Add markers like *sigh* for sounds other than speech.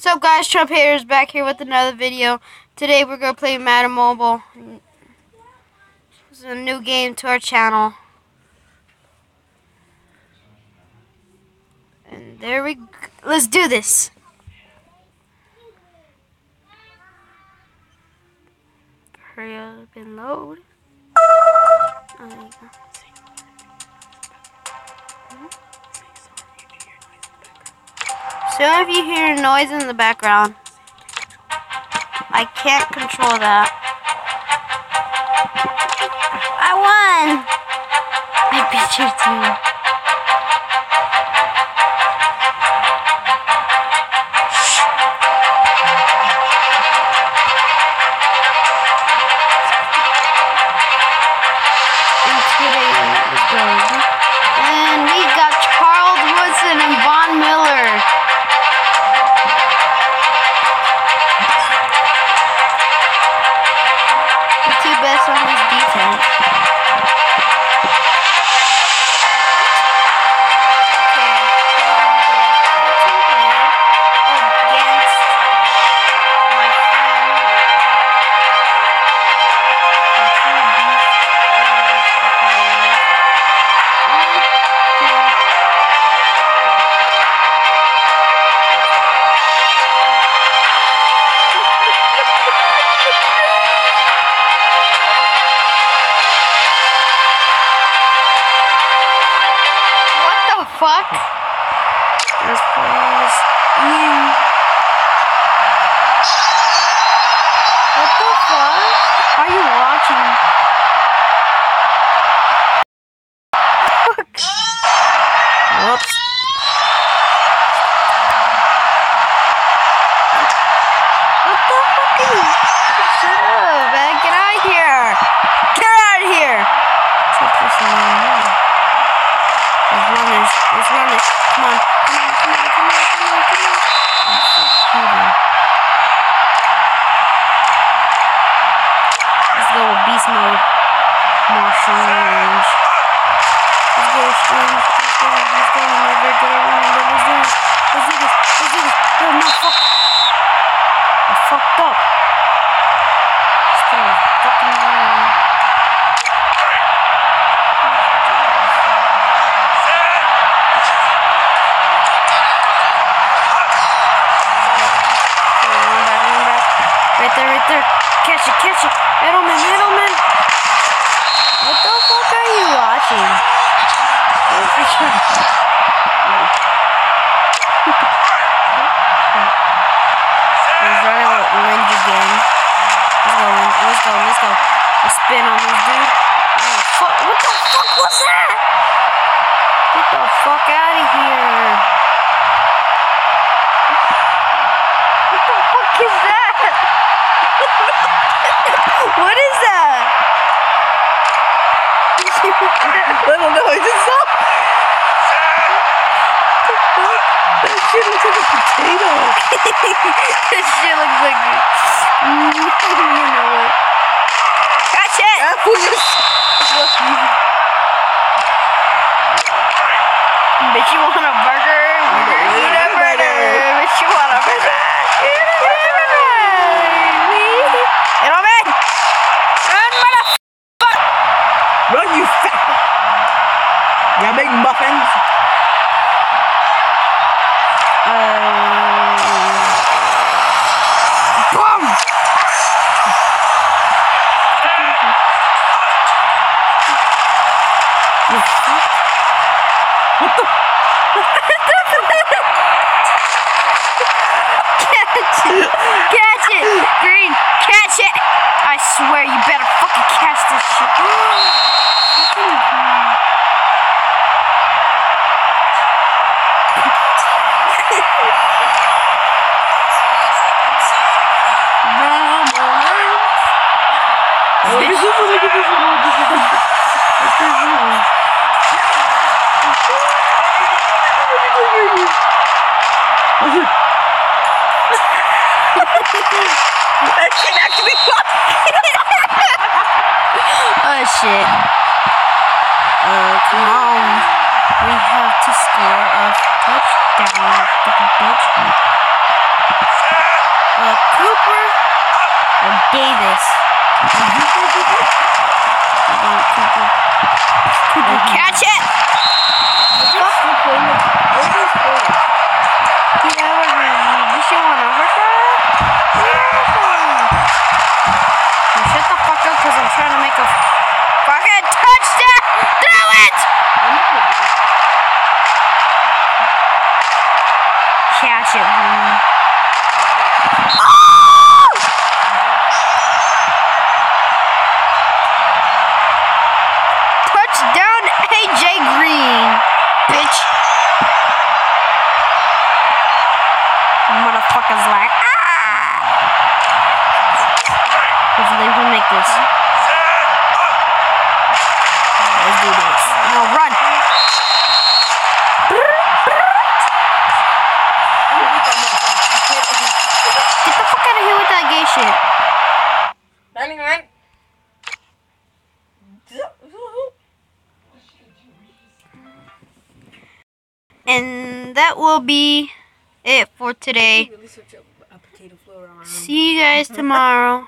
So guys, Trump haters back here with another video. Today we're gonna play Madden Mobile. This is a new game to our channel. And there we go. Let's do this. Hurry up and load. Oh, you. So if you hear a noise in the background, I can't control that. I won! I beat your team. Fuck? Let's pause. Let's run this. Let's. Come on. Come on, come on, come on, come on, come on. Oh, fuck you, dude. Let's go with beast mode. Marshall range. Let's go, Strange. Let's go, let's go. Never get around. Let's do this. Let's do this. Let's do this. Oh, no, fuck. I fucked up. Right there, right there. Catch it, catch it. Edelman, Edelman. What the fuck are you watching? He's running with Lynch again. Let's go. Let's go, let's go. Let's spin on this dude. I don't know, I just saw. That shit looks like a potato. *laughs* this shit looks like *laughs* you know what? Catch it! Apple is. Bitch, you want a burger? Eat a burger. Bitch, you want a burger? Eat a burger. You know me? Run, motherfucker! Run, you fat. Y'all make muffins? Boom! You fuck. What the? Catch it! Green, catch it! I swear you better fucking catch this shit. Bir sıfır iki bir sıfır. Oh shit. Uh, oh come on. We have to score a touchdown. Touchdown. Uh, Cooper or Davis catch it! Shut the fuck up because I'm trying to make a fucking touchdown! Throw it! Motherfuckers like, ah! Hopefully we make this. Let's do this. Now run. Get the fuck out of here with that gay shit. And that will be it for today. See you guys tomorrow.